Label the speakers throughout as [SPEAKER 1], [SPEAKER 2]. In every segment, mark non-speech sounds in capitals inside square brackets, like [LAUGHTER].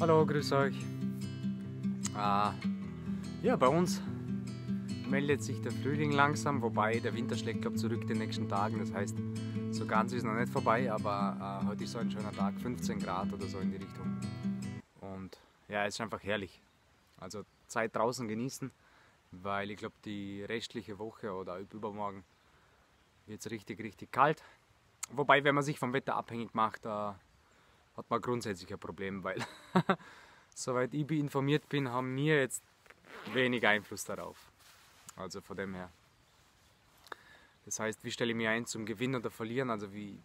[SPEAKER 1] Hallo, grüß euch. Äh, ja, bei uns meldet sich der Frühling langsam, wobei der Winter schlägt glaub, zurück den nächsten Tagen. Das heißt, so ganz ist noch nicht vorbei, aber äh, heute ist so ein schöner Tag, 15 Grad oder so in die Richtung. Und ja, es ist einfach herrlich. Also Zeit draußen genießen, weil ich glaube, die restliche Woche oder übermorgen wird es richtig, richtig kalt. Wobei, wenn man sich vom Wetter abhängig macht, äh, hat man grundsätzlich ein Problem, weil [LAUGHS] soweit ich informiert bin, haben wir jetzt wenig Einfluss darauf. Also von dem her. Das heißt, wie stelle ich mich ein zum Gewinnen oder Verlieren? Also wie,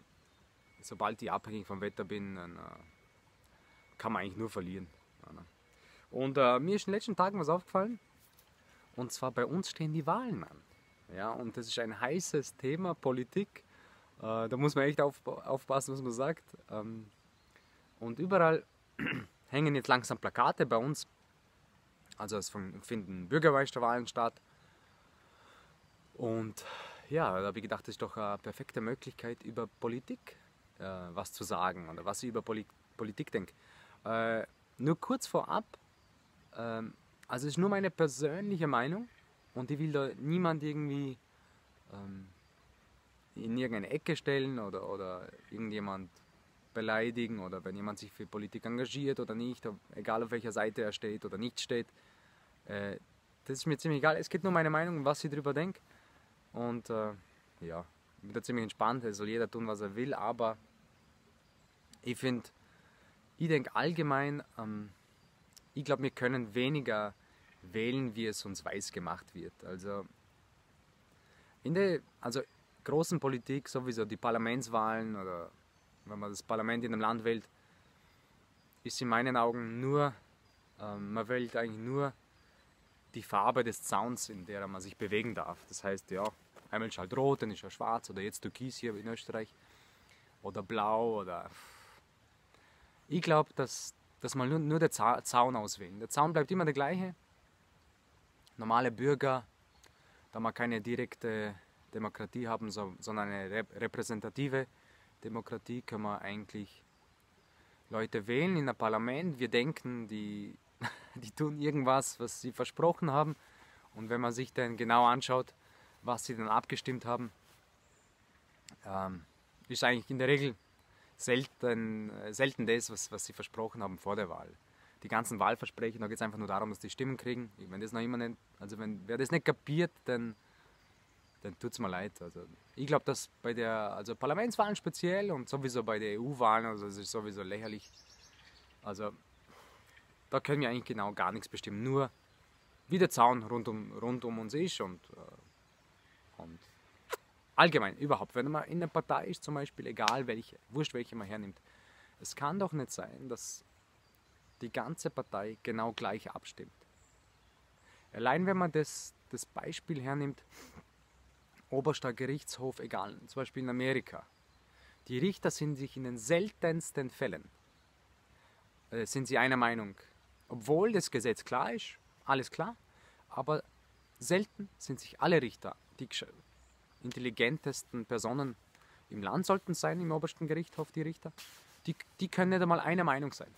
[SPEAKER 1] sobald ich abhängig vom Wetter bin, dann äh, kann man eigentlich nur verlieren. Und äh, mir ist in den letzten Tagen was aufgefallen. Und zwar bei uns stehen die Wahlen an. Ja, und das ist ein heißes Thema, Politik. Äh, da muss man echt auf, aufpassen, was man sagt. Ähm, und überall [CLEARS THROAT] hängen jetzt langsam Plakate bei uns. Also es finden Bürgermeisterwahlen statt. Und ja, da habe ich gedacht, das ist doch eine perfekte Möglichkeit, über Politik äh, was zu sagen oder was ich über Poli Politik denke. Äh, nur kurz vorab, äh, also es ist nur meine persönliche Meinung und ich will da niemand irgendwie ähm, in irgendeine Ecke stellen oder, oder irgendjemand beleidigen oder wenn jemand sich für Politik engagiert oder nicht, egal auf welcher Seite er steht oder nicht steht. Äh, das ist mir ziemlich egal. Es geht nur meine Meinung, was ich darüber denke. Und äh, ja, ich bin da ziemlich entspannt. Es soll jeder tun, was er will. Aber ich finde, ich denke allgemein, ähm, ich glaube, wir können weniger wählen, wie es uns weiß gemacht wird. Also in der also großen Politik, sowieso die Parlamentswahlen oder wenn man das Parlament in einem Land wählt, ist in meinen Augen nur, ähm, man wählt eigentlich nur die Farbe des Zauns, in der man sich bewegen darf. Das heißt, ja, einmal ist halt rot, dann ist er schwarz oder jetzt türkis hier in Österreich oder blau oder. Ich glaube, dass, dass man nur, nur den Zaun auswählen. Der Zaun bleibt immer der gleiche. Normale Bürger, da man keine direkte Demokratie haben, sondern eine repräsentative Demokratie können wir eigentlich Leute wählen in ein Parlament. Wir denken, die, [LAUGHS] die tun irgendwas, was sie versprochen haben. Und wenn man sich dann genau anschaut, was sie dann abgestimmt haben, ähm, ist eigentlich in der Regel selten, selten das, was, was sie versprochen haben vor der Wahl. Die ganzen Wahlversprechen, da geht es einfach nur darum, dass die Stimmen kriegen. Wenn das noch nicht, also wenn wer das nicht kapiert, dann dann tut es mir leid. Also ich glaube, dass bei der also Parlamentswahlen speziell und sowieso bei der EU-Wahlen, also es ist sowieso lächerlich. Also da können wir eigentlich genau gar nichts bestimmen. Nur wie der Zaun rund um, rund um uns ist und, äh, und allgemein überhaupt, wenn man in einer Partei ist zum Beispiel, egal welche, wurscht welche man hernimmt, es kann doch nicht sein, dass die ganze Partei genau gleich abstimmt. Allein wenn man das, das Beispiel hernimmt, oberster Gerichtshof egal, zum Beispiel in Amerika. Die Richter sind sich in den seltensten Fällen, äh, sind sie einer Meinung, obwohl das Gesetz klar ist, alles klar, aber selten sind sich alle Richter, die intelligentesten Personen im Land sollten sein, im obersten Gerichtshof, die Richter, die, die können nicht einmal einer Meinung sein.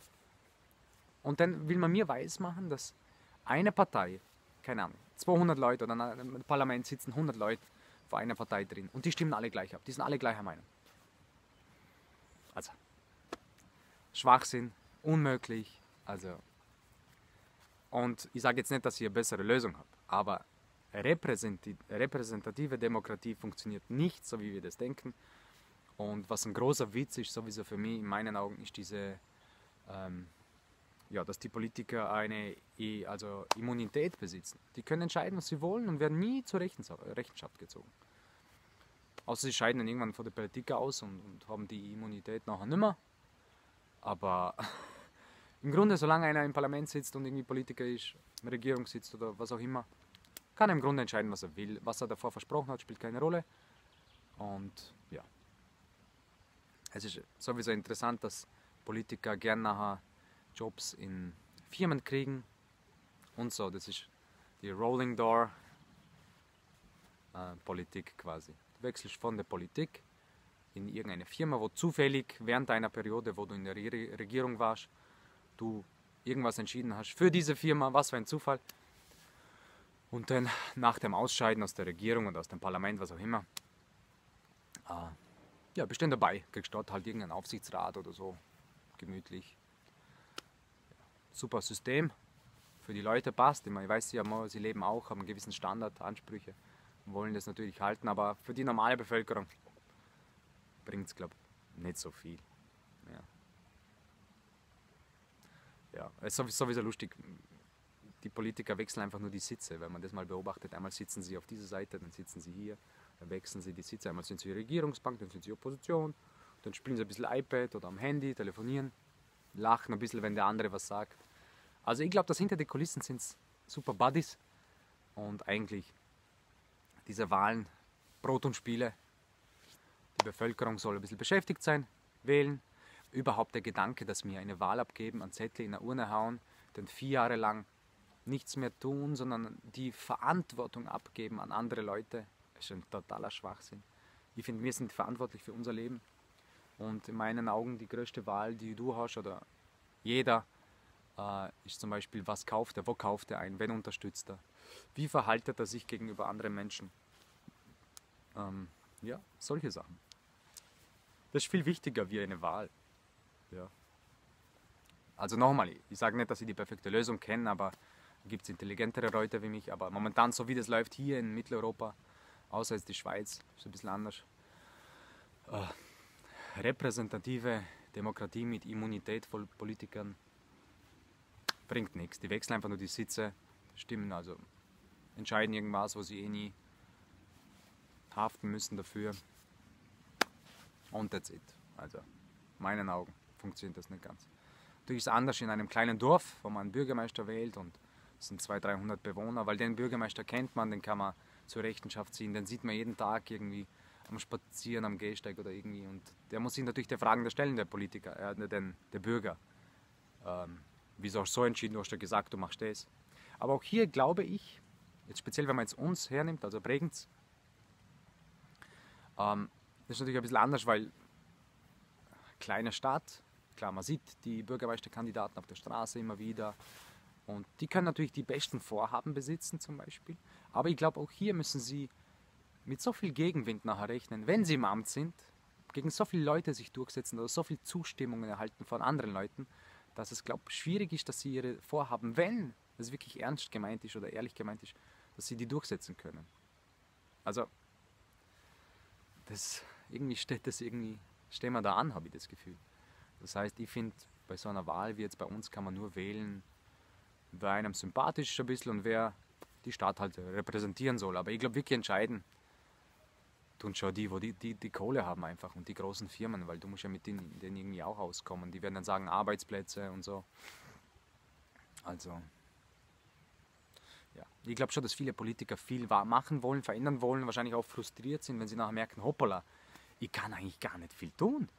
[SPEAKER 1] Und dann will man mir weismachen, dass eine Partei, keine Ahnung, 200 Leute oder im Parlament sitzen 100 Leute, vor einer Partei drin. Und die stimmen alle gleich ab. Die sind alle gleicher Meinung. Also, Schwachsinn, unmöglich. Also, und ich sage jetzt nicht, dass ihr eine bessere Lösung habt, aber repräsentative Demokratie funktioniert nicht so, wie wir das denken. Und was ein großer Witz ist, sowieso für mich in meinen Augen, ist diese ähm, ja, dass die Politiker eine also Immunität besitzen. Die können entscheiden, was sie wollen und werden nie zur Rechenschaft gezogen. Außer sie scheiden dann irgendwann von der Politik aus und, und haben die Immunität nachher nimmer. Aber [LAUGHS] im Grunde, solange einer im Parlament sitzt und irgendwie Politiker ist, in Regierung sitzt oder was auch immer, kann er im Grunde entscheiden, was er will. Was er davor versprochen hat, spielt keine Rolle. Und ja. Es ist sowieso interessant, dass Politiker gern nachher Jobs in Firmen kriegen und so. Das ist die Rolling Door äh, Politik quasi. Du wechselst von der Politik in irgendeine Firma, wo zufällig während deiner Periode, wo du in der Regierung warst, du irgendwas entschieden hast für diese Firma, was für ein Zufall. Und dann nach dem Ausscheiden aus der Regierung und aus dem Parlament, was auch immer, äh, ja, bist du dabei, kriegst dort halt irgendeinen Aufsichtsrat oder so, gemütlich. Super System, für die Leute passt. Ich, ich weiß ja, sie leben auch, haben einen gewissen Standard, Ansprüche und wollen das natürlich halten, aber für die normale Bevölkerung bringt es, glaube ich, nicht so viel. Ja, ja es ist sowieso lustig. Die Politiker wechseln einfach nur die Sitze, wenn man das mal beobachtet. Einmal sitzen sie auf dieser Seite, dann sitzen sie hier, dann wechseln sie die Sitze. Einmal sind sie Regierungsbank, dann sind sie Opposition, dann spielen sie ein bisschen iPad oder am Handy, telefonieren, lachen ein bisschen, wenn der andere was sagt. Also ich glaube, dass hinter den Kulissen sind super Buddies und eigentlich diese Wahlen, Brot und Spiele, die Bevölkerung soll ein bisschen beschäftigt sein, wählen. Überhaupt der Gedanke, dass wir eine Wahl abgeben, einen Zettel in eine Urne hauen, dann vier Jahre lang nichts mehr tun, sondern die Verantwortung abgeben an andere Leute, ist ein totaler Schwachsinn. Ich finde, wir sind verantwortlich für unser Leben. Und in meinen Augen die größte Wahl, die du hast, oder jeder, äh, ist zum Beispiel, was kauft er, wo kauft er ein, wen unterstützt er, wie verhaltet er sich gegenüber anderen Menschen. Ähm, ja, solche Sachen. Das ist viel wichtiger wie eine Wahl. Ja. Also nochmal, ich sage nicht, dass ich die perfekte Lösung kenne, aber gibt es intelligentere Leute wie mich. Aber momentan, so wie das läuft hier in Mitteleuropa, außer jetzt die Schweiz, ist ein bisschen anders. Äh, repräsentative Demokratie mit Immunität von Politikern bringt nichts. Die wechseln einfach nur die Sitze, stimmen also, entscheiden irgendwas, wo sie eh nie haften müssen dafür. Und that's it. Also, meinen Augen funktioniert das nicht ganz. Natürlich ist es anders in einem kleinen Dorf, wo man einen Bürgermeister wählt und es sind 200, 300 Bewohner, weil den Bürgermeister kennt man, den kann man zur Rechenschaft ziehen, den sieht man jeden Tag irgendwie am Spazieren, am Gehsteig oder irgendwie und der muss sich natürlich der Fragen stellen, der Politiker, äh, den, der Bürger. Ähm, wieso hast du so entschieden, du hast ja gesagt, du machst das. Aber auch hier glaube ich, jetzt speziell wenn man jetzt uns hernimmt, also Bregenz, ähm, das ist natürlich ein bisschen anders, weil kleine Stadt, klar, man sieht die Bürgermeisterkandidaten auf der Straße immer wieder und die können natürlich die besten Vorhaben besitzen zum Beispiel, aber ich glaube auch hier müssen sie mit so viel Gegenwind nachher rechnen, wenn sie im Amt sind, gegen so viele Leute sich durchsetzen oder so viel Zustimmungen erhalten von anderen Leuten, dass es, glaube schwierig ist, dass sie ihre Vorhaben, wenn es wirklich ernst gemeint ist oder ehrlich gemeint ist, dass sie die durchsetzen können. Also, das, irgendwie steht das irgendwie, stehen wir da an, habe ich das Gefühl. Das heißt, ich finde, bei so einer Wahl wie jetzt bei uns kann man nur wählen, wer einem sympathisch ist ein bisschen und wer die Stadt halt repräsentieren soll. Aber ich glaube, wirklich entscheiden tun schon die, wo die, die, die Kohle haben einfach und die großen Firmen, weil du musst ja mit denen, denen irgendwie auch auskommen. Die werden dann sagen Arbeitsplätze und so. Also, ja. Ich glaube schon, dass viele Politiker viel machen wollen, verändern wollen, wahrscheinlich auch frustriert sind, wenn sie nachher merken, hoppala, ich kann eigentlich gar nicht viel tun.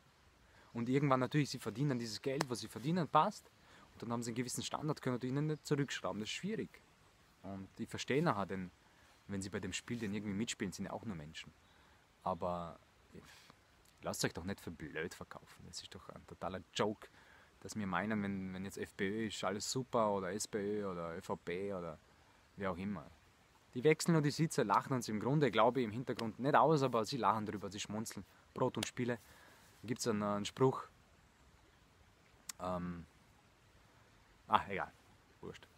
[SPEAKER 1] Und irgendwann natürlich, sie verdienen dieses Geld, was sie verdienen, passt. Und dann haben sie einen gewissen Standard, können ihnen nicht zurückschrauben. Das ist schwierig. Und ich verstehe nachher, denn wenn sie bei dem Spiel dann irgendwie mitspielen, sind ja auch nur Menschen. Aber lasst euch doch nicht für blöd verkaufen. Das ist doch ein totaler Joke, dass wir meinen, wenn, wenn jetzt FPÖ ist, alles super oder SPÖ oder ÖVP oder wie auch immer. Die wechseln nur die Sitze, lachen uns im Grunde, glaube ich, im Hintergrund nicht aus, aber sie lachen darüber, sie schmunzeln. Brot und Spiele. Da gibt es einen, einen, Spruch. Ähm, ah, egal, wurscht.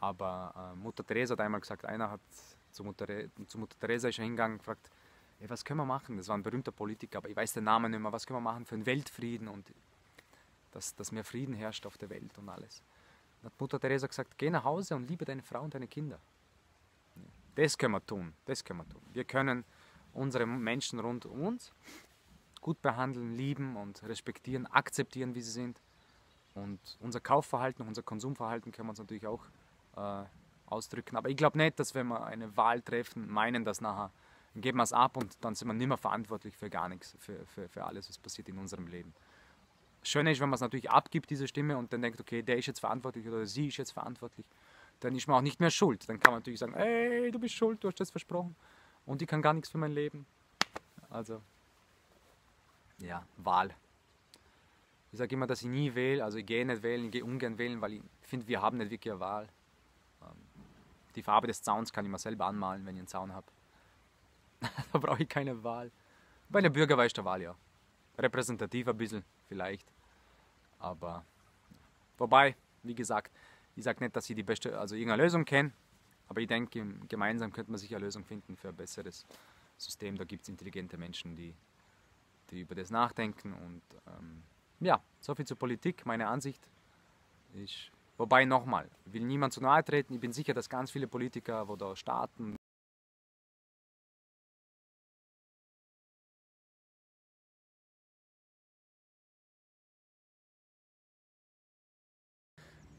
[SPEAKER 1] Aber äh, Mutter Teresa hat einmal gesagt, einer hat zu Mutter, zu Mutter Teresa ist hingegangen und gefragt, hey, was können wir machen? Das war ein berühmter Politiker, aber ich weiß den Namen nicht mehr. Was können wir machen für den Weltfrieden und dass, dass mehr Frieden herrscht auf der Welt und alles. Dann hat Mutter Teresa gesagt, geh nach Hause und liebe deine Frau und deine Kinder. Das können wir tun, das können wir tun. Wir können unsere Menschen rund um uns gut behandeln, lieben und respektieren, akzeptieren, wie sie sind. Und unser Kaufverhalten, unser Konsumverhalten können wir uns natürlich auch äh, ausdrücken. Aber ich glaube nicht, dass wenn wir eine Wahl treffen, meinen, dass nachher dann geben wir es ab und dann sind wir nicht mehr verantwortlich für gar nichts, für, für, für alles, was passiert in unserem Leben. Schöner ist, wenn man es natürlich abgibt, diese Stimme, und dann denkt, okay, der ist jetzt verantwortlich oder sie ist jetzt verantwortlich, dann ist man auch nicht mehr schuld. Dann kann man natürlich sagen, hey, du bist schuld, du hast das versprochen und ich kann gar nichts für mein Leben. Also, ja, Wahl. Ich sage immer, dass ich nie wähle, also ich gehe nicht wählen, ich gehe ungern wählen, weil ich finde, wir haben nicht wirklich eine Wahl. Ähm, die Farbe des Zauns kann ich mir selber anmalen, wenn ich einen Zaun habe. [LAUGHS] da brauche ich keine Wahl. Bei der Wahl ja. Repräsentativ ein bisschen, vielleicht. Aber wobei, wie gesagt, ich sage nicht, dass ich die beste, also irgendeine Lösung kenne, aber ich denke, gemeinsam könnte man sicher eine Lösung finden für ein besseres System. Da gibt es intelligente Menschen, die, die über das nachdenken. Und ähm, ja, soviel zur Politik. Meine Ansicht ist, wobei nochmal, will niemand zu nahe treten. Ich bin sicher, dass ganz viele Politiker, wo da starten,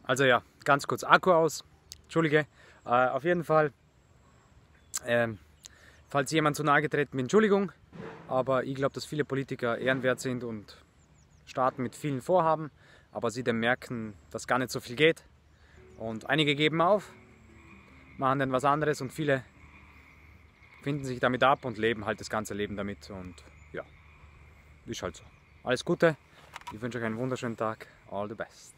[SPEAKER 1] Also ja, ganz kurz Akku aus. Entschuldige. Äh, auf jeden Fall, ähm, falls jemand zu nahe getreten bin, Entschuldigung. Aber ich glaube, dass viele Politiker ehrenwert sind und starten mit vielen Vorhaben, aber sie dann merken, dass gar nicht so viel geht. Und einige geben auf, machen dann was anderes und viele finden sich damit ab und leben halt das ganze Leben damit. Und ja, ist halt so. Alles Gute, ich wünsche euch einen wunderschönen Tag. All the best.